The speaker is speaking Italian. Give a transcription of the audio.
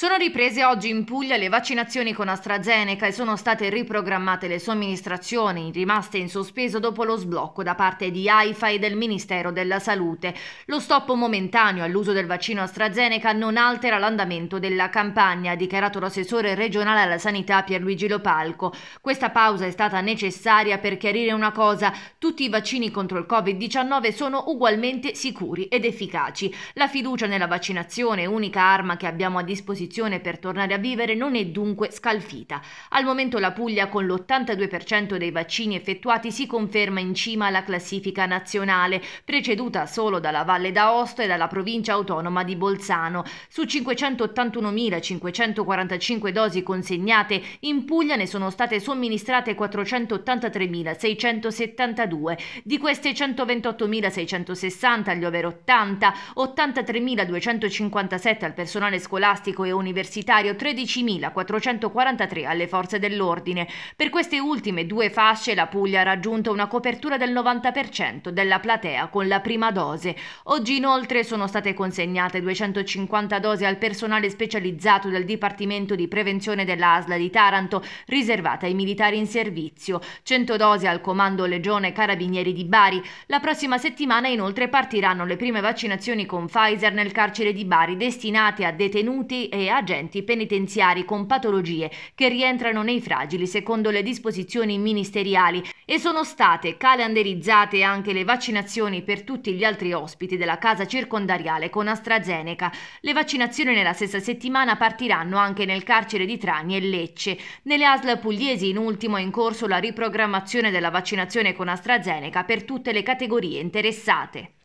Sono riprese oggi in Puglia le vaccinazioni con AstraZeneca e sono state riprogrammate le somministrazioni rimaste in sospeso dopo lo sblocco da parte di AIFA e del Ministero della Salute. Lo stop momentaneo all'uso del vaccino AstraZeneca non altera l'andamento della campagna, ha dichiarato l'assessore regionale alla sanità Pierluigi Lopalco. Questa pausa è stata necessaria per chiarire una cosa: tutti i vaccini contro il Covid-19 sono ugualmente sicuri ed efficaci. La fiducia nella vaccinazione, unica arma che abbiamo a disposizione disposizione per tornare a vivere non è dunque scalfita. Al momento la Puglia con l'82% dei vaccini effettuati si conferma in cima alla classifica nazionale, preceduta solo dalla Valle d'Aosta e dalla provincia autonoma di Bolzano. Su 581.545 dosi consegnate, in Puglia ne sono state somministrate 483.672. Di queste 128.660 agli over 80, 83.257 al personale scolastico e universitario 13.443 alle forze dell'ordine. Per queste ultime due fasce la Puglia ha raggiunto una copertura del 90% della platea con la prima dose. Oggi inoltre sono state consegnate 250 dosi al personale specializzato del Dipartimento di Prevenzione dell'ASLA di Taranto, riservata ai militari in servizio, 100 dosi al Comando Legione Carabinieri di Bari. La prossima settimana inoltre partiranno le prime vaccinazioni con Pfizer nel carcere di Bari destinate a detenuti agenti penitenziari con patologie che rientrano nei fragili secondo le disposizioni ministeriali e sono state calendarizzate anche le vaccinazioni per tutti gli altri ospiti della casa circondariale con AstraZeneca. Le vaccinazioni nella stessa settimana partiranno anche nel carcere di Trani e Lecce. Nelle ASL pugliesi in ultimo è in corso la riprogrammazione della vaccinazione con AstraZeneca per tutte le categorie interessate.